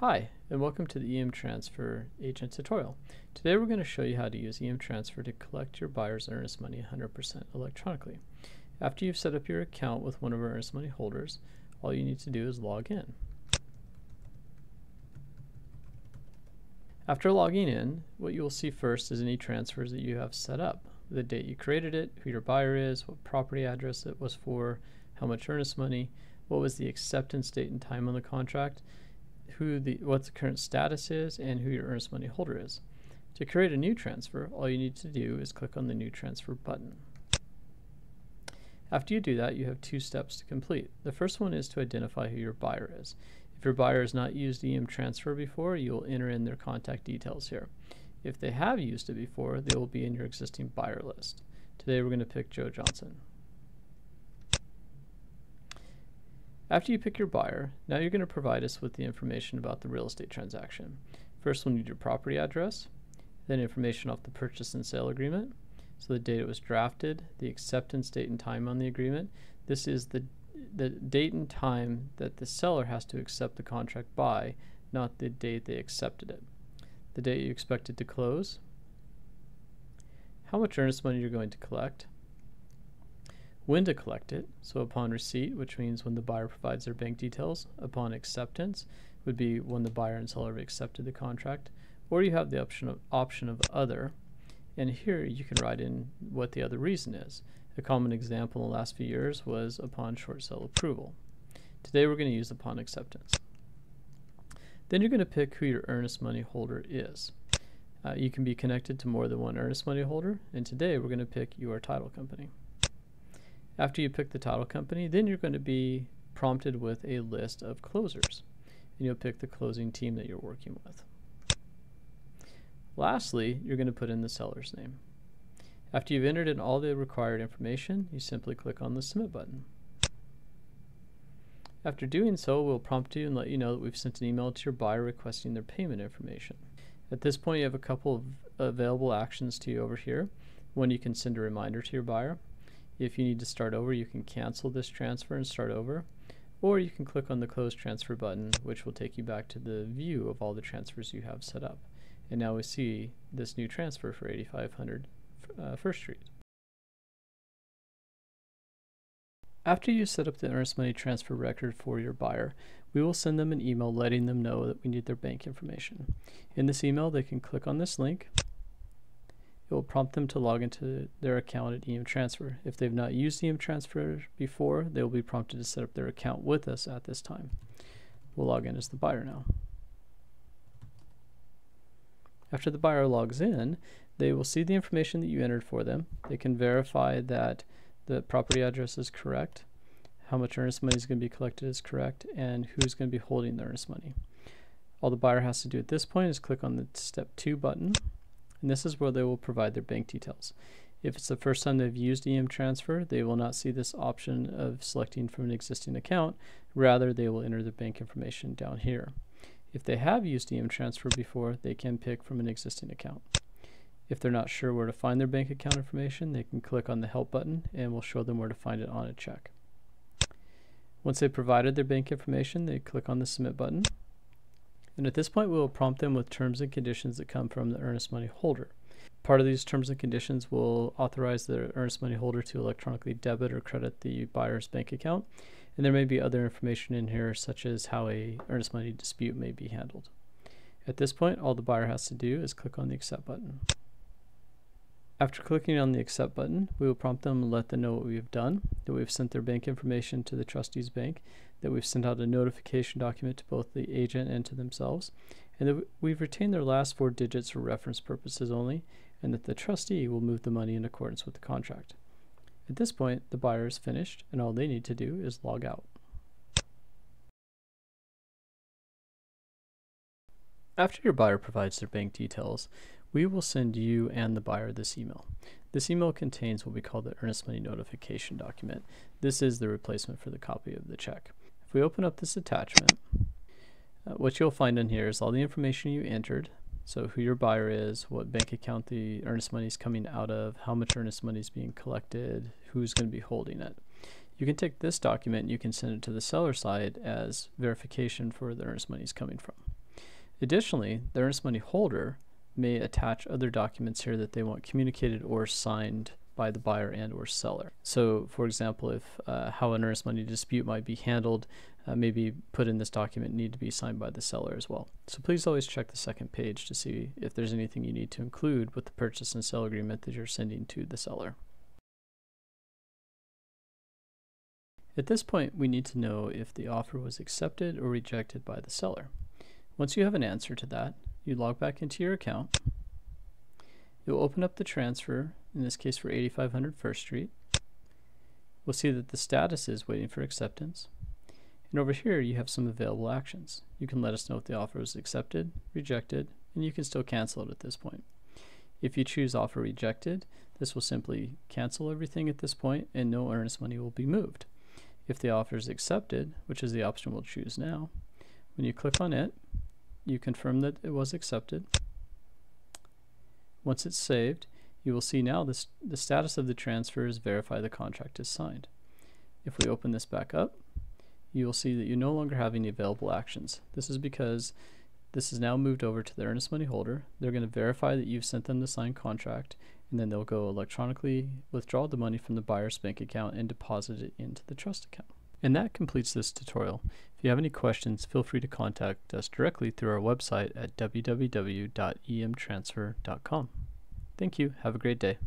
Hi, and welcome to the EM Transfer Agent tutorial. Today we're going to show you how to use EM Transfer to collect your buyer's earnest money 100% electronically. After you've set up your account with one of our earnest money holders, all you need to do is log in. After logging in, what you will see first is any transfers that you have set up. The date you created it, who your buyer is, what property address it was for, how much earnest money, what was the acceptance date and time on the contract, who the what the current status is and who your earnest money holder is. To create a new transfer, all you need to do is click on the new transfer button. After you do that, you have two steps to complete. The first one is to identify who your buyer is. If your buyer has not used EM Transfer before, you will enter in their contact details here. If they have used it before, they will be in your existing buyer list. Today we're going to pick Joe Johnson. After you pick your buyer, now you're going to provide us with the information about the real estate transaction. First we'll need your property address, then information off the purchase and sale agreement, so the date it was drafted, the acceptance date and time on the agreement. This is the, the date and time that the seller has to accept the contract by, not the date they accepted it. The date you expect it to close, how much earnest money you're going to collect, when to collect it. So upon receipt, which means when the buyer provides their bank details. Upon acceptance would be when the buyer and seller have accepted the contract. Or you have the option of option of other. And here you can write in what the other reason is. A common example in the last few years was upon short sale approval. Today we're going to use upon acceptance. Then you're going to pick who your earnest money holder is. Uh, you can be connected to more than one earnest money holder, and today we're going to pick your title company. After you pick the title company, then you're going to be prompted with a list of closers. And you'll pick the closing team that you're working with. Lastly, you're going to put in the seller's name. After you've entered in all the required information, you simply click on the Submit button. After doing so, we'll prompt you and let you know that we've sent an email to your buyer requesting their payment information. At this point, you have a couple of available actions to you over here. One, you can send a reminder to your buyer. If you need to start over, you can cancel this transfer and start over. Or you can click on the Close Transfer button, which will take you back to the view of all the transfers you have set up. And now we see this new transfer for 8500 uh, First Street. After you set up the earnest money transfer record for your buyer, we will send them an email letting them know that we need their bank information. In this email, they can click on this link it will prompt them to log into their account at EM Transfer. If they've not used EM Transfer before, they will be prompted to set up their account with us at this time. We'll log in as the buyer now. After the buyer logs in, they will see the information that you entered for them. They can verify that the property address is correct, how much earnest money is going to be collected is correct, and who's going to be holding the earnest money. All the buyer has to do at this point is click on the step 2 button and this is where they will provide their bank details. If it's the first time they've used EM Transfer, they will not see this option of selecting from an existing account. Rather, they will enter the bank information down here. If they have used EM Transfer before, they can pick from an existing account. If they're not sure where to find their bank account information, they can click on the Help button and we'll show them where to find it on a check. Once they've provided their bank information, they click on the Submit button and at this point, we will prompt them with terms and conditions that come from the earnest money holder. Part of these terms and conditions will authorize the earnest money holder to electronically debit or credit the buyer's bank account. And there may be other information in here, such as how a earnest money dispute may be handled. At this point, all the buyer has to do is click on the Accept button. After clicking on the Accept button, we will prompt them and let them know what we have done, that we've sent their bank information to the trustee's bank, that we've sent out a notification document to both the agent and to themselves, and that we've retained their last four digits for reference purposes only, and that the trustee will move the money in accordance with the contract. At this point, the buyer is finished, and all they need to do is log out. After your buyer provides their bank details, we will send you and the buyer this email. This email contains what we call the earnest money notification document. This is the replacement for the copy of the check. If we open up this attachment, uh, what you'll find in here is all the information you entered. So who your buyer is, what bank account the earnest money is coming out of, how much earnest money is being collected, who's going to be holding it. You can take this document and you can send it to the seller side as verification for the earnest money is coming from. Additionally, the earnest money holder may attach other documents here that they want communicated or signed by the buyer and or seller. So for example, if uh, how an earnest money dispute might be handled, uh, maybe put in this document need to be signed by the seller as well. So please always check the second page to see if there's anything you need to include with the purchase and sale agreement that you're sending to the seller. At this point, we need to know if the offer was accepted or rejected by the seller. Once you have an answer to that, you log back into your account. You'll open up the transfer, in this case for 8500 First Street. We'll see that the status is waiting for acceptance. And over here you have some available actions. You can let us know if the offer was accepted, rejected, and you can still cancel it at this point. If you choose offer rejected, this will simply cancel everything at this point and no earnest money will be moved. If the offer is accepted, which is the option we'll choose now, when you click on it, you confirm that it was accepted. Once it's saved, you will see now this, the status of the transfer is verify the contract is signed. If we open this back up, you will see that you no longer have any available actions. This is because this is now moved over to the earnest money holder. They're going to verify that you've sent them the signed contract, and then they'll go electronically withdraw the money from the buyer's bank account and deposit it into the trust account. And that completes this tutorial. If you have any questions, feel free to contact us directly through our website at www.emtransfer.com. Thank you. Have a great day.